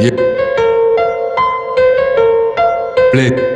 也，不。